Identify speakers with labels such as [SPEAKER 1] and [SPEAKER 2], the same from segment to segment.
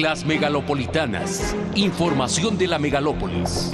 [SPEAKER 1] Las megalopolitanas. Información de la megalópolis.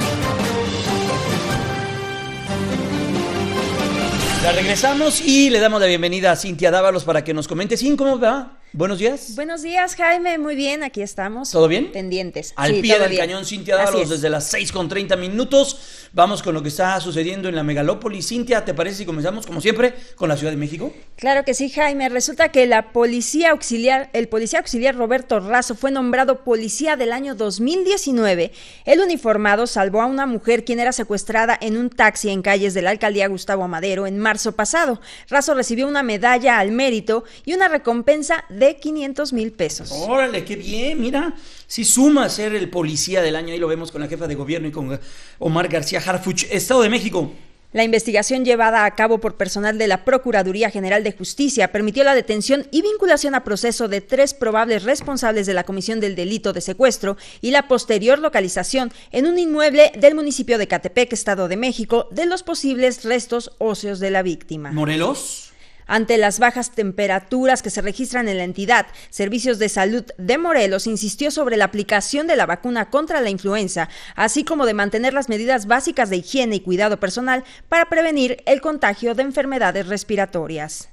[SPEAKER 2] Ya regresamos y le damos la bienvenida a Cintia Dávalos para que nos comente. ¿cómo va? Buenos días.
[SPEAKER 3] Buenos días, Jaime. Muy bien, aquí estamos.
[SPEAKER 2] ¿Todo bien?
[SPEAKER 3] Pendientes.
[SPEAKER 2] Al
[SPEAKER 3] Sí,
[SPEAKER 2] pie del
[SPEAKER 3] bien.
[SPEAKER 2] cañón, Cintia Dávalos,
[SPEAKER 3] es.
[SPEAKER 2] desde las 6 con 30 minutos. Vamos con lo que está sucediendo en la megalópolis. Cintia, ¿te parece si comenzamos, como siempre, con la Ciudad de México?
[SPEAKER 3] Claro que sí, Jaime. Resulta que la policía auxiliar, el policía auxiliar Roberto Razo fue nombrado policía del año 2019. El uniformado salvó a una mujer quien era secuestrada en un taxi en calles de la alcaldía Gustavo Amadero en marzo pasado. Razo recibió una medalla al mérito y una recompensa de 500 mil pesos.
[SPEAKER 2] Órale, qué bien, mira. Si suma ser el policía del año, ahí lo vemos con la jefa de gobierno y con Omar García Harfuch, Estado de México.
[SPEAKER 3] La investigación llevada a cabo por personal de la Procuraduría General de Justicia permitió la detención y vinculación a proceso de tres probables responsables de la comisión del delito de secuestro y la posterior localización en un inmueble del municipio de Catepec, Estado de México, de los posibles restos óseos de la víctima.
[SPEAKER 2] Morelos.
[SPEAKER 3] Ante las bajas temperaturas que se registran en la entidad, Servicios de Salud de Morelos insistió sobre la aplicación de la vacuna contra la influenza, así como de mantener las medidas básicas de higiene y cuidado personal para prevenir el contagio de enfermedades respiratorias.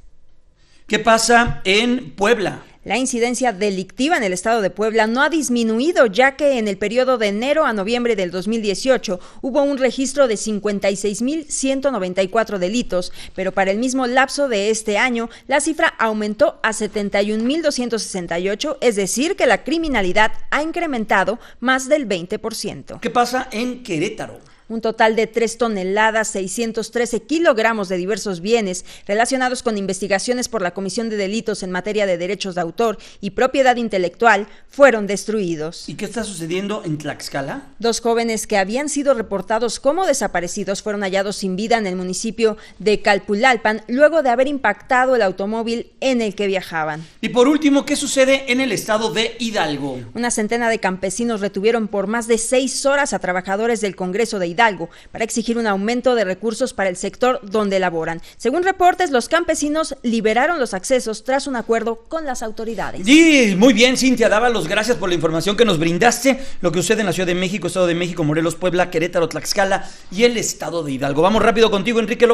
[SPEAKER 2] ¿Qué pasa en Puebla?
[SPEAKER 3] La incidencia delictiva en el estado de Puebla no ha disminuido, ya que en el periodo de enero a noviembre del 2018 hubo un registro de 56.194 delitos, pero para el mismo lapso de este año la cifra aumentó a 71.268, es decir, que la criminalidad ha incrementado más del 20%.
[SPEAKER 2] ¿Qué pasa en Querétaro?
[SPEAKER 3] Un total de 3 toneladas 613 kilogramos de diversos bienes relacionados con investigaciones por la Comisión de Delitos en materia de derechos de autor y propiedad intelectual fueron destruidos.
[SPEAKER 2] ¿Y qué está sucediendo en Tlaxcala?
[SPEAKER 3] Dos jóvenes que habían sido reportados como desaparecidos fueron hallados sin vida en el municipio de Calpulalpan luego de haber impactado el automóvil en el que viajaban.
[SPEAKER 2] Y por último, ¿qué sucede en el estado de Hidalgo?
[SPEAKER 3] Una centena de campesinos retuvieron por más de seis horas a trabajadores del Congreso de Hidalgo para exigir un aumento de recursos para el sector donde laboran. Según reportes, los campesinos liberaron los accesos tras un acuerdo con las autoridades.
[SPEAKER 2] Y muy bien, Cintia Dávalos, gracias por la información que nos brindaste. Lo que sucede en la Ciudad de México, Estado de México, Morelos, Puebla, Querétaro, Tlaxcala y el estado de Hidalgo. Vamos rápido contigo, Enrique López.